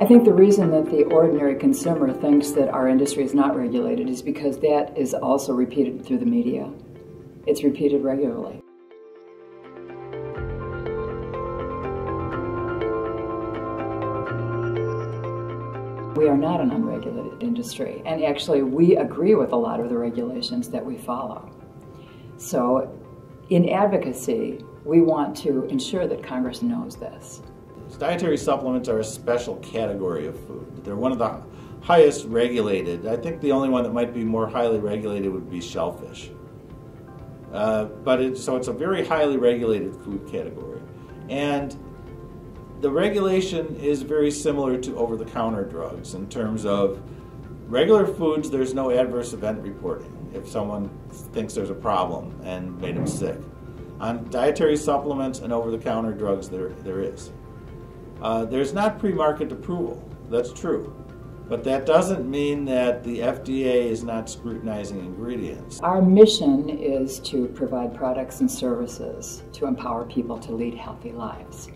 I think the reason that the ordinary consumer thinks that our industry is not regulated is because that is also repeated through the media. It's repeated regularly. We are not an unregulated industry, and actually, we agree with a lot of the regulations that we follow. So, in advocacy, we want to ensure that Congress knows this. Dietary supplements are a special category of food. They're one of the highest regulated. I think the only one that might be more highly regulated would be shellfish. Uh, but it, so it's a very highly regulated food category. And the regulation is very similar to over the counter drugs in terms of regular foods, there's no adverse event reporting if someone thinks there's a problem and made them sick. On dietary supplements and over the counter drugs, there, there is. Uh, there's not pre market approval, that's true. But that doesn't mean that the FDA is not scrutinizing ingredients. Our mission is to provide products and services to empower people to lead healthy lives.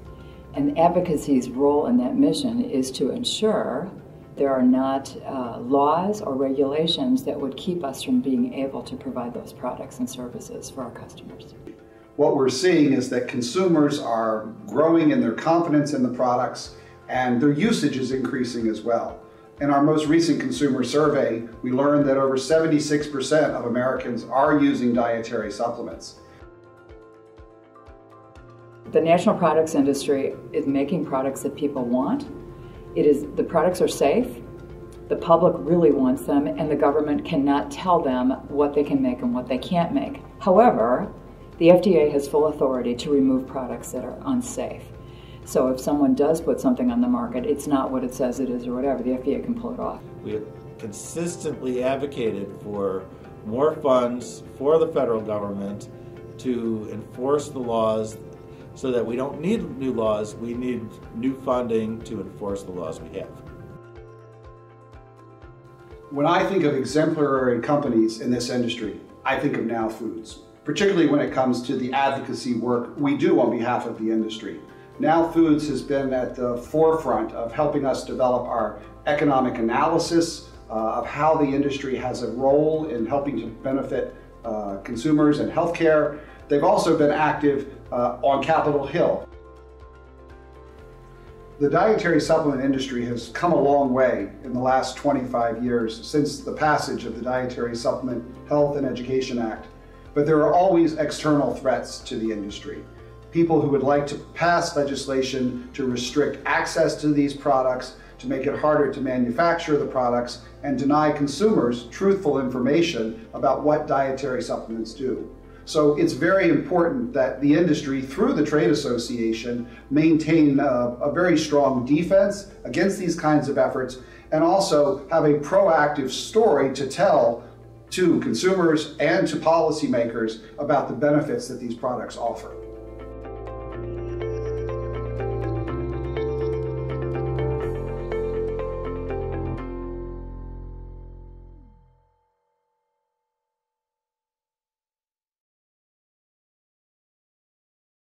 And advocacy's role in that mission is to ensure there are not uh, laws or regulations that would keep us from being able to provide those products and services for our customers. What we're seeing is that consumers are growing in their confidence in the products and their usage is increasing as well. In our most recent consumer survey, we learned that over 76% of Americans are using dietary supplements. The national products industry is making products that people want. It is the products are safe. The public really wants them and the government cannot tell them what they can make and what they can't make. However, the FDA has full authority to remove products that are unsafe. So if someone does put something on the market, it's not what it says it is or whatever, the FDA can pull it off. We have consistently advocated for more funds for the federal government to enforce the laws so that we don't need new laws, we need new funding to enforce the laws we have. When I think of exemplary companies in this industry, I think of Now Foods, particularly when it comes to the advocacy work we do on behalf of the industry. Now Foods has been at the forefront of helping us develop our economic analysis uh, of how the industry has a role in helping to benefit uh, consumers and healthcare. They've also been active uh, on Capitol Hill. The dietary supplement industry has come a long way in the last 25 years since the passage of the Dietary Supplement Health and Education Act. But there are always external threats to the industry people who would like to pass legislation to restrict access to these products, to make it harder to manufacture the products, and deny consumers truthful information about what dietary supplements do. So it's very important that the industry, through the trade association, maintain a, a, very strong defense against these kinds of efforts and also have a proactive story to tell to consumers and to policymakers about the benefits that these products offer.